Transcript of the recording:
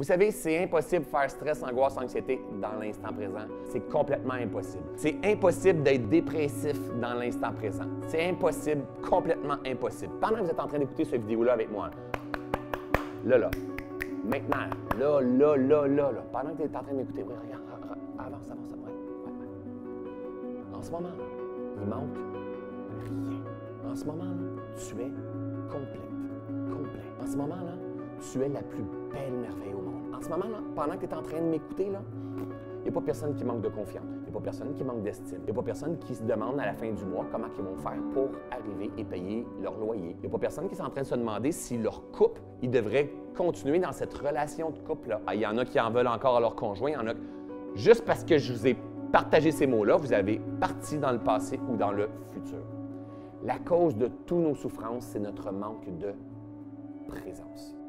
Vous savez, c'est impossible de faire stress, angoisse, anxiété dans l'instant présent. C'est complètement impossible. C'est impossible d'être dépressif dans l'instant présent. C'est impossible, complètement impossible. Pendant que vous êtes en train d'écouter cette vidéo-là avec moi, là, là, maintenant, là, là, là, là, là, pendant que tu es en train d'écouter, oui, regarde, avance, avance, avance. En ce moment, là, il manque rien. En ce moment, là, tu es complète, complet. En ce moment, là, tu es la plus belle merveille moment, pendant que tu es en train de m'écouter, il n'y a pas personne qui manque de confiance. Il n'y a pas personne qui manque d'estime. Il n'y a pas personne qui se demande à la fin du mois comment ils vont faire pour arriver et payer leur loyer. Il n'y a pas personne qui est en train de se demander si leur couple, ils devraient continuer dans cette relation de couple-là. Ah, il y en a qui en veulent encore à leur conjoint. Il y en a... Juste parce que je vous ai partagé ces mots-là, vous avez parti dans le passé ou dans le futur. La cause de toutes nos souffrances, c'est notre manque de présence.